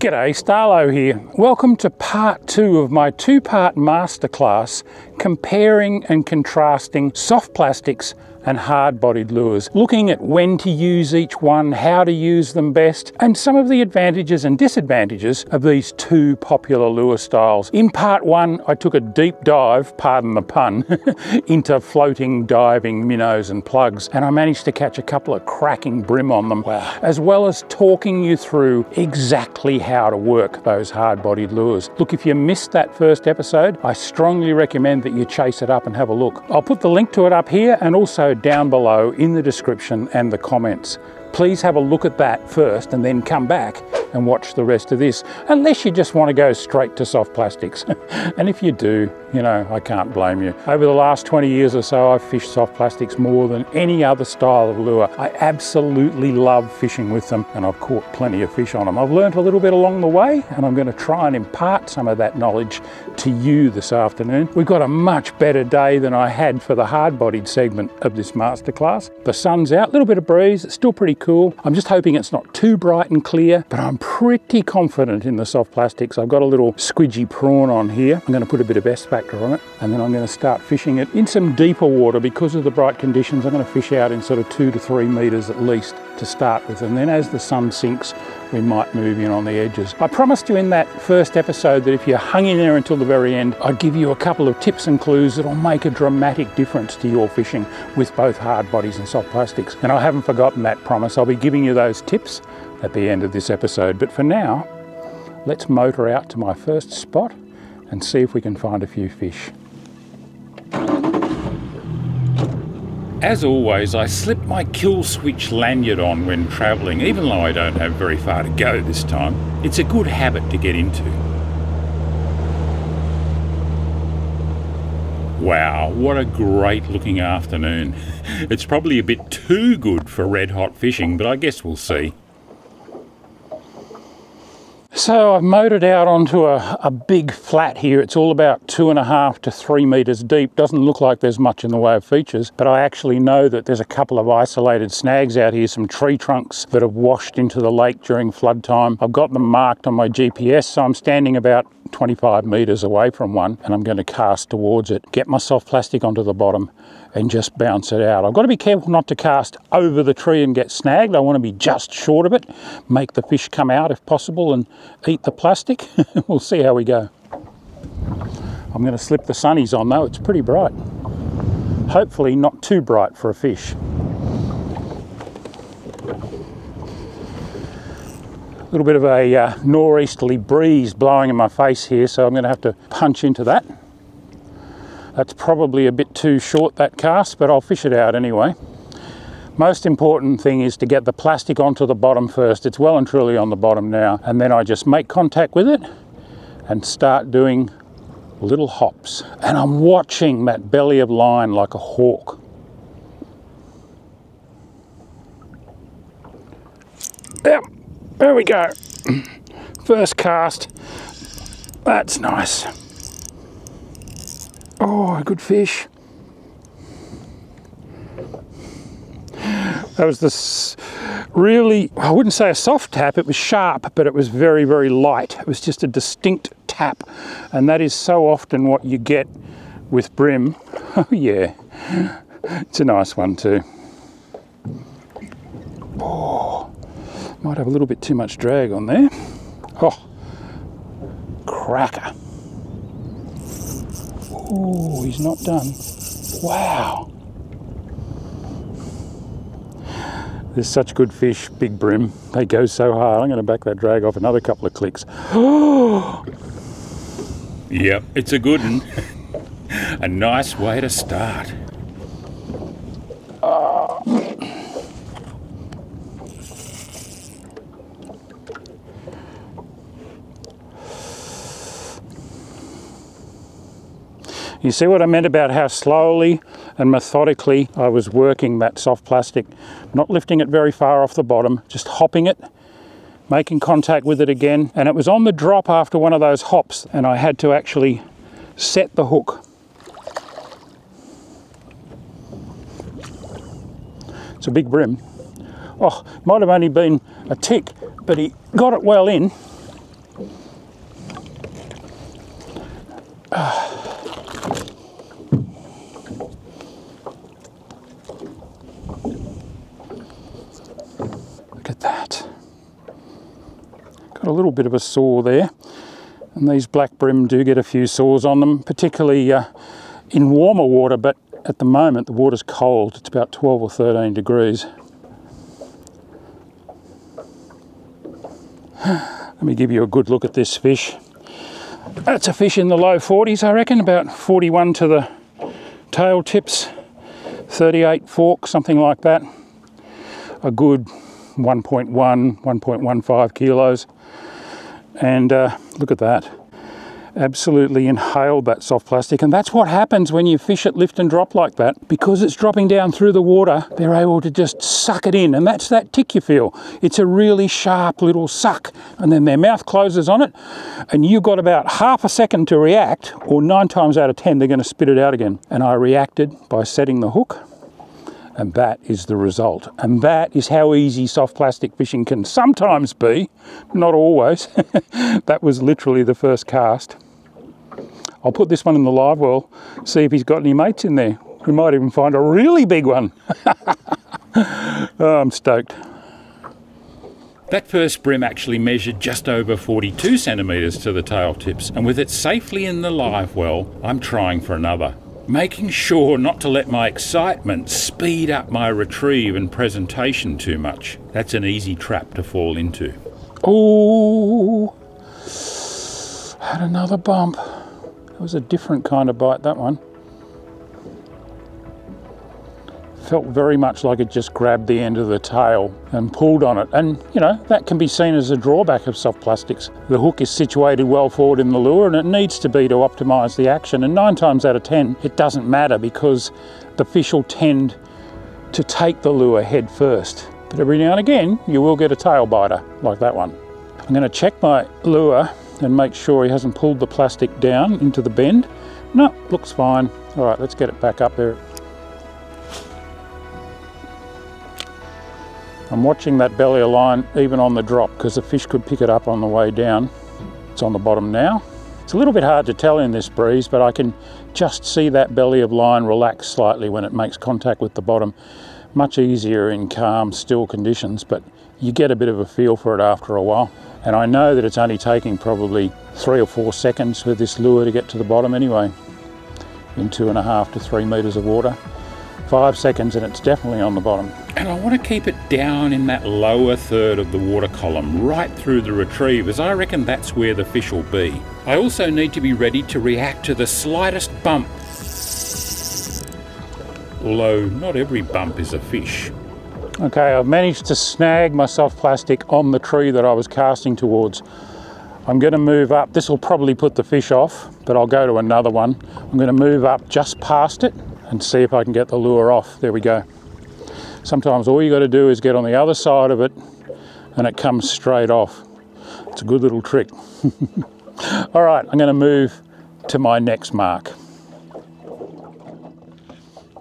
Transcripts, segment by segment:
G'day, Starlo here. Welcome to part two of my two-part masterclass comparing and contrasting soft plastics and hard-bodied lures, looking at when to use each one, how to use them best, and some of the advantages and disadvantages of these two popular lure styles. In part one, I took a deep dive, pardon the pun, into floating diving minnows and plugs, and I managed to catch a couple of cracking bream on them, wow. as well as talking you through exactly how to work those hard-bodied lures. Look, if you missed that first episode, I strongly recommend that you chase it up and have a look. I'll put the link to it up here and also down below in the description and the comments. Please have a look at that first and then come back and watch the rest of this, unless you just want to go straight to soft plastics. and if you do, you know, I can't blame you. Over the last 20 years or so, I've fished soft plastics more than any other style of lure. I absolutely love fishing with them and I've caught plenty of fish on them. I've learned a little bit along the way and I'm going to try and impart some of that knowledge to you this afternoon. We've got a much better day than I had for the hard-bodied segment of this masterclass. The sun's out, a little bit of breeze, it's still pretty cool. I'm just hoping it's not too bright and clear, but I'm pretty confident in the soft plastics. I've got a little squidgy prawn on here. I'm going to put a bit of S factor on it and then I'm going to start fishing it in some deeper water because of the bright conditions. I'm going to fish out in sort of two to three meters at least to start with and then as the sun sinks we might move in on the edges. I promised you in that first episode that if you hung in there until the very end, I'd give you a couple of tips and clues that'll make a dramatic difference to your fishing with both hard bodies and soft plastics. And I haven't forgotten that promise. I'll be giving you those tips at the end of this episode. But for now, let's motor out to my first spot and see if we can find a few fish. As always, I slip my kill switch lanyard on when travelling, even though I don't have very far to go this time. It's a good habit to get into. Wow, what a great looking afternoon. It's probably a bit too good for red hot fishing, but I guess we'll see. So I've motored out onto a, a, big flat here. It's all about two and a half to three meters deep. Doesn't look like there's much in the way of features, but I actually know that there's a couple of isolated snags out here, some tree trunks that have washed into the lake during flood time. I've got them marked on my GPS, so I'm standing about 25 meters away from one and I'm going to cast towards it, get myself plastic onto the bottom and just bounce it out. I've got to be careful not to cast over the tree and get snagged. I want to be just short of it, make the fish come out if possible and eat the plastic. we'll see how we go. I'm going to slip the sunnies on though, it's pretty bright. Hopefully not too bright for a fish. Little bit of a uh, northeasterly breeze blowing in my face here, so I'm going to have to punch into that. That's probably a bit too short, that cast, but I'll fish it out anyway. Most important thing is to get the plastic onto the bottom first. It's well and truly on the bottom now. And then I just make contact with it and start doing little hops. And I'm watching that belly of line like a hawk. Yep, there we go. First cast. That's nice. Oh, a good fish. That was this really, I wouldn't say a soft tap, it was sharp, but it was very, very light. It was just a distinct tap. And that is so often what you get with bream. Oh yeah, it's a nice one too. Oh, might have a little bit too much drag on there. Oh, cracker. Oh, he's not done. Wow. There's such good fish, big bream. They go so hard. I'm going to back that drag off another couple of clicks. yep, it's a good one. a nice way to start. You see what I meant about how slowly and methodically I was working that soft plastic, not lifting it very far off the bottom, just hopping it, making contact with it again. And it was on the drop after one of those hops and I had to actually set the hook. It's a big bream. Oh, might have only been a tick, but he got it well in. Ah. At that. Got a little bit of a sore there. And these black bream do get a few sores on them, particularly uh, in warmer water, but at the moment the water's cold. It's about 12 or 13 degrees. Let me give you a good look at this fish. That's a fish in the low 40s, I reckon, about 41 to the tail tips, 38 fork, something like that. A good 1.1, 1.15 kilos. And uh, look at that absolutely inhaled that soft plastic. And that's what happens when you fish it lift and drop like that. Because it's dropping down through the water, they're able to just suck it in. And that's that tick you feel. It's a really sharp little suck. And then their mouth closes on it. And you've got about half a second to react, or nine times out of 10, they're going to spit it out again. And I reacted by setting the hook and that is the result. And that is how easy soft plastic fishing can sometimes be, not always. that was literally the first cast. I'll put this one in the live well, see if he's got any mates in there. We might even find a really big one. oh, I'm stoked. That first bream actually measured just over 42 centimetres to the tail tips, and with it safely in the live well, I'm trying for another making sure not to let my excitement speed up my retrieve and presentation too much. That's an easy trap to fall into. Oh, had another bump. It was a different kind of bite, that one. Felt very much like it just grabbed the end of the tail and pulled on it. And, you know, that can be seen as a drawback of soft plastics. The hook is situated well forward in the lure and it needs to be to optimise the action. And nine times out of 10, it doesn't matter because the fish will tend to take the lure head first. But every now and again, you will get a tail biter like that one. I'm going to check my lure and make sure he hasn't pulled the plastic down into the bend. No, looks fine. All right, let's get it back up there. I'm watching that belly of line even on the drop because the fish could pick it up on the way down. It's on the bottom now. It's a little bit hard to tell in this breeze, but I can just see that belly of line relax slightly when it makes contact with the bottom. Much easier in calm, still conditions, but you get a bit of a feel for it after a while. And I know that it's only taking probably three or four seconds for this lure to get to the bottom anyway, in two and a half to three metres of water five seconds and it's definitely on the bottom. And I want to keep it down in that lower third of the water column, right through the retrieve, as I reckon that's where the fish will be. I also need to be ready to react to the slightest bump. Although not every bump is a fish. Okay, I've managed to snag my soft plastic on the tree that I was casting towards. I'm going to move up. This will probably put the fish off, but I'll go to another one. I'm going to move up just past it and see if I can get the lure off. There we go. Sometimes all you got to do is get on the other side of it and it comes straight off. It's a good little trick. all right, I'm going to move to my next mark.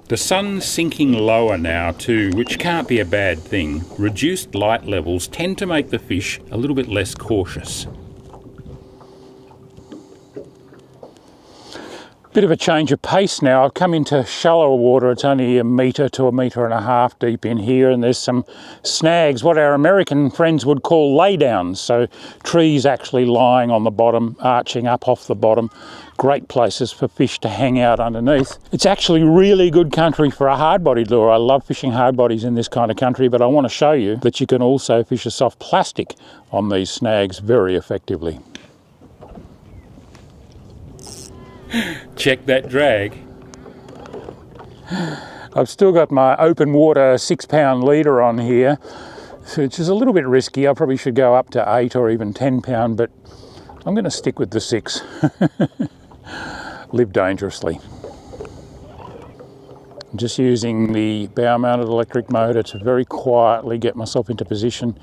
The sun's sinking lower now too, which can't be a bad thing. Reduced light levels tend to make the fish a little bit less cautious. Bit of a change of pace now. I've come into shallower water. It's only a metre to a metre and a half deep in here, and there's some snags, what our American friends would call laydowns. So trees actually lying on the bottom, arching up off the bottom. Great places for fish to hang out underneath. It's actually really good country for a hard-bodied lure. I love fishing hard bodies in this kind of country, but I want to show you that you can also fish a soft plastic on these snags very effectively. Check that drag. I've still got my open water six pound leader on here, which is a little bit risky. I probably should go up to eight or even 10 pound, but I'm going to stick with the six. Live dangerously. I'm just using the bow mounted electric motor to very quietly get myself into position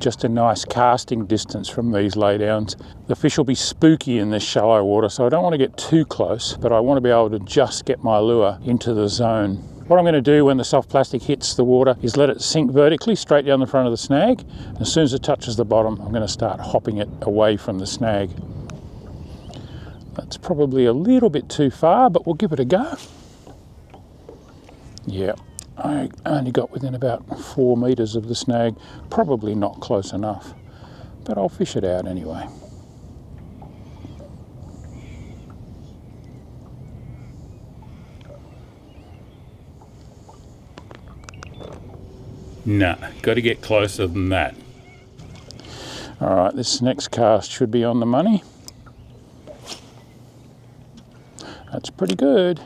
just a nice casting distance from these laydowns. The fish will be spooky in this shallow water, so I don't want to get too close, but I want to be able to just get my lure into the zone. What I'm going to do when the soft plastic hits the water is let it sink vertically straight down the front of the snag. As soon as it touches the bottom, I'm going to start hopping it away from the snag. That's probably a little bit too far, but we'll give it a go. Yeah, I only got within about four metres of the snag, probably not close enough, but I'll fish it out anyway. Nah, got to get closer than that. All right, this next cast should be on the money. That's pretty good.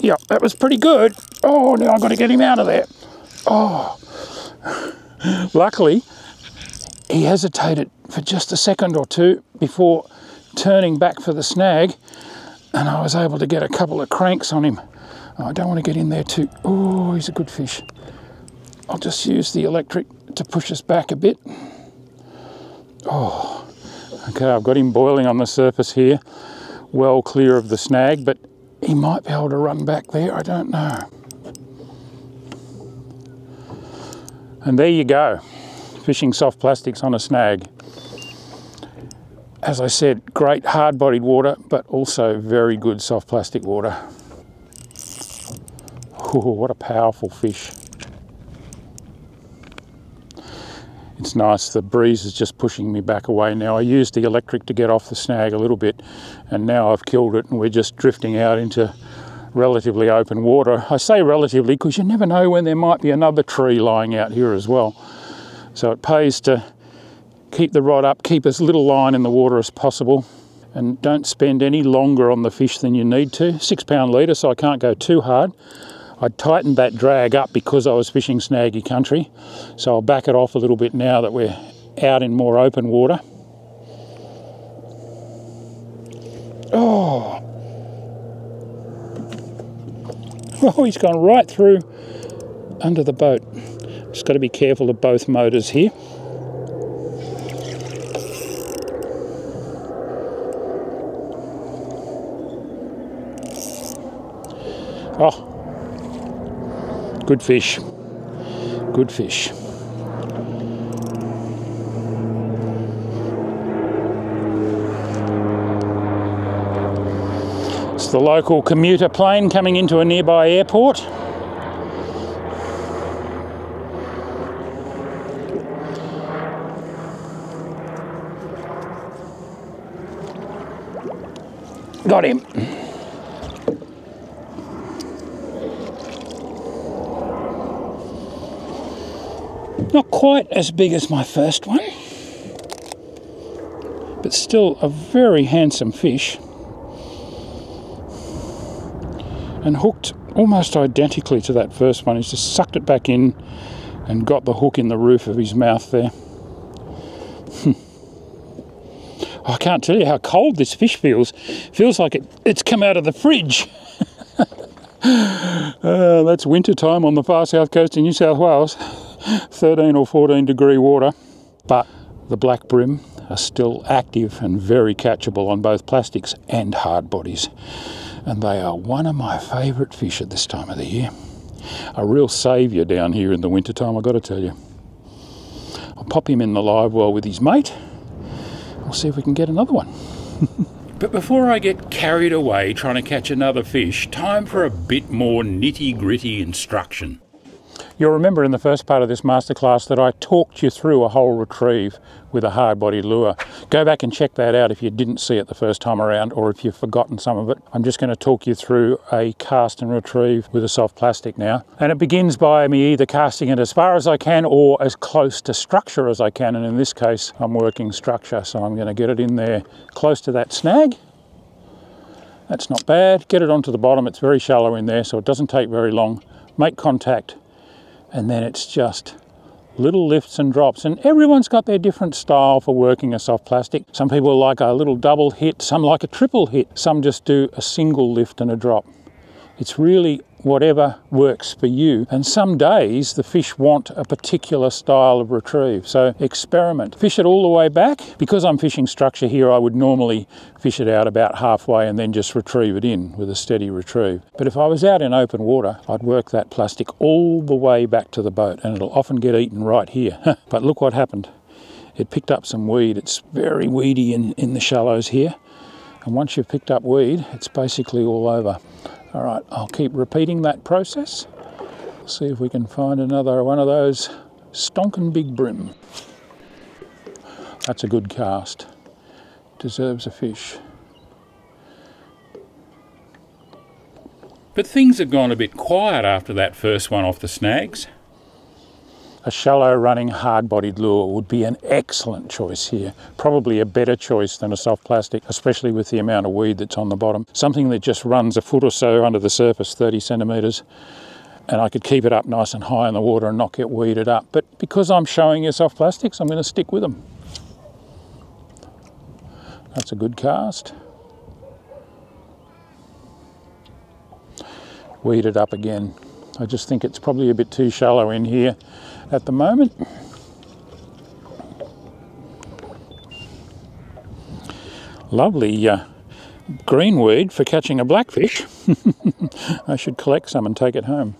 Yep, that was pretty good. Oh, now I've got to get him out of there. Oh. Luckily, he hesitated for just a second or two before turning back for the snag, and I was able to get a couple of cranks on him. I don't want to get in there too. Oh, he's a good fish. I'll just use the electric to push us back a bit. Oh, okay, I've got him boiling on the surface here, well clear of the snag, but he might be able to run back there, I don't know. And there you go, fishing soft plastics on a snag. As I said, great hard-bodied water, but also very good soft plastic water. Ooh, what a powerful fish. It's nice. The breeze is just pushing me back away now. I used the electric to get off the snag a little bit and now I've killed it and we're just drifting out into relatively open water. I say relatively because you never know when there might be another tree lying out here as well. So it pays to keep the rod up, keep as little line in the water as possible and don't spend any longer on the fish than you need to. Six pound leader so I can't go too hard. I tightened that drag up because I was fishing snaggy country. So I'll back it off a little bit now that we're out in more open water. Oh. Oh, he's gone right through under the boat. Just got to be careful of both motors here. Good fish. Good fish. It's the local commuter plane coming into a nearby airport. Got him. Not quite as big as my first one, but still a very handsome fish. And hooked almost identically to that first one. He's just sucked it back in and got the hook in the roof of his mouth there. Hmm. I can't tell you how cold this fish feels. Feels like it, it's come out of the fridge. uh, that's winter time on the far south coast of New South Wales. 13 or 14 degree water, but the black bream are still active and very catchable on both plastics and hard bodies. And they are one of my favourite fish at this time of the year. A real saviour down here in the winter time, I've got to tell you. I'll pop him in the live well with his mate. We'll see if we can get another one. But before I get carried away trying to catch another fish, time for a bit more nitty gritty instruction. You'll remember in the first part of this masterclass that I talked you through a whole retrieve with a hard-bodied lure. Go back and check that out if you didn't see it the first time around or if you've forgotten some of it. I'm just going to talk you through a cast and retrieve with a soft plastic now. And it begins by me either casting it as far as I can or as close to structure as I can. And in this case, I'm working structure. So I'm going to get it in there close to that snag. That's not bad. Get it onto the bottom. It's very shallow in there, so it doesn't take very long. Make contact and then it's just little lifts and drops. And everyone's got their different style for working a soft plastic. Some people like a little double hit, some like a triple hit, some just do a single lift and a drop. It's really whatever works for you. And some days the fish want a particular style of retrieve. So experiment. Fish it all the way back. Because I'm fishing structure here, I would normally fish it out about halfway and then just retrieve it in with a steady retrieve. But if I was out in open water, I'd work that plastic all the way back to the boat and it'll often get eaten right here. but look what happened. It picked up some weed. It's very weedy in, in the shallows here And once you've picked up weed, it's basically all over. All right, I'll keep repeating that process. See if we can find another one of those stonking big bream. That's a good cast. Deserves a fish. But things have gone a bit quiet after that first one off the snags. A shallow running hard bodied lure would be an excellent choice here. Probably a better choice than a soft plastic, especially with the amount of weed that's on the bottom. Something that just runs a foot or so under the surface, 30 centimetres, and I could keep it up nice and high in the water and not get weeded up. But because I'm showing you soft plastics, I'm going to stick with them. That's a good cast. Weed it up again. I just think it's probably a bit too shallow in here at the moment. Lovely uh, greenweed for catching a blackfish. I should collect some and take it home.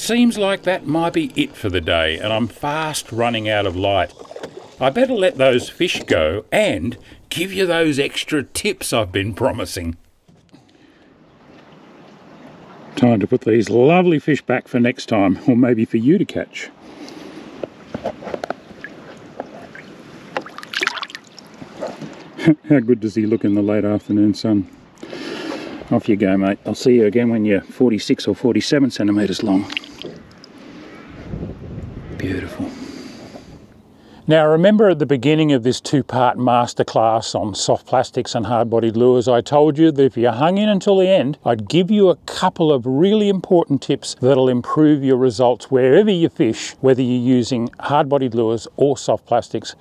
Seems like that might be it for the day, and I'm fast running out of light. I better let those fish go and give you those extra tips I've been promising. Time to put these lovely fish back for next time, or maybe for you to catch. How good does he look in the late afternoon sun? Off you go, mate. I'll see you again when you're 46 or 47 centimetres long. Beautiful. Now remember at the beginning of this two-part masterclass on soft plastics and hard-bodied lures, I told you that if you hung in until the end, I'd give you a couple of really important tips that'll improve your results wherever you fish, whether you're using hard-bodied lures or soft plastics.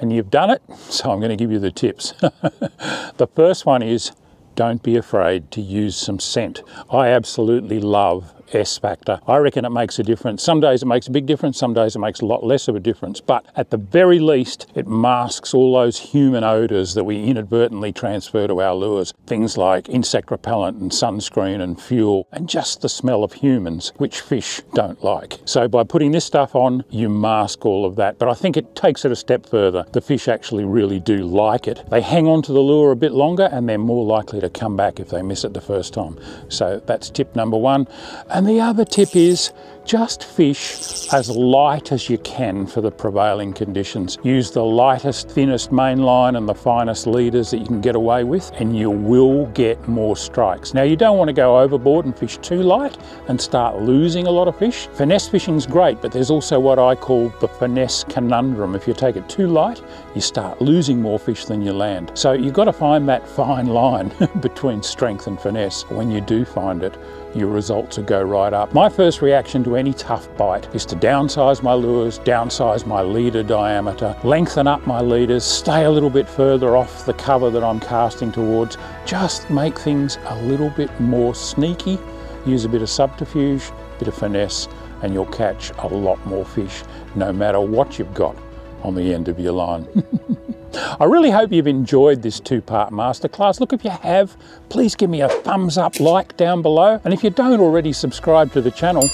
And you've done it, so I'm going to give you the tips. the first one is don't be afraid to use some scent. I absolutely love S factor. I reckon it makes a difference. Some days it makes a big difference, some days it makes a lot less of a difference, but at the very least, it masks all those human odours that we inadvertently transfer to our lures. Things like insect repellent and sunscreen and fuel, and just the smell of humans, which fish don't like. So by putting this stuff on, you mask all of that. But I think it takes it a step further. The fish actually really do like it. They hang on to the lure a bit longer and they're more likely to come back if they miss it the first time. So that's tip number one. And the other tip is just fish as light as you can for the prevailing conditions. Use the lightest, thinnest main line and the finest leaders that you can get away with and you will get more strikes. Now you don't want to go overboard and fish too light and start losing a lot of fish. Finesse fishing is great, but there's also what I call the finesse conundrum. If you take it too light, you start losing more fish than you land. So you've got to find that fine line between strength and finesse. When you do find it, your results will go right up. My first reaction to any tough bite is to downsize my lures, downsize my leader diameter, lengthen up my leaders, stay a little bit further off the cover that I'm casting towards, just make things a little bit more sneaky, use a bit of subterfuge, a bit of finesse, and you'll catch a lot more fish, no matter what you've got on the end of your line. I really hope you've enjoyed this two-part masterclass. Look, if you have, please give me a thumbs up like down below. And if you don't already subscribe to the channel,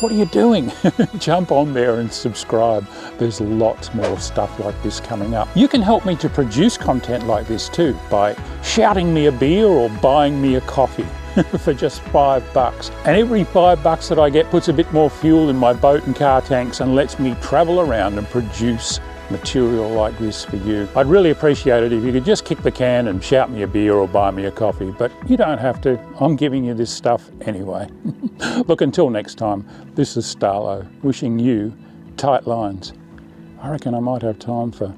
what are you doing? Jump on there and subscribe. There's lots more stuff like this coming up. You can help me to produce content like this too by shouting me a beer or buying me a coffee. for just five bucks. And every five bucks that I get puts a bit more fuel in my boat and car tanks and lets me travel around and produce material like this for you. I'd really appreciate it if you could just kick the can and shout me a beer or buy me a coffee, but you don't have to. I'm giving you this stuff anyway. Look, until next time, this is Starlo wishing you tight lines. I reckon I might have time for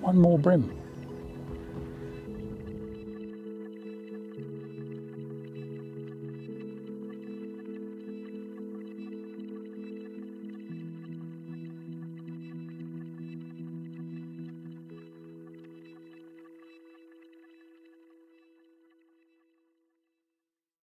one more bream.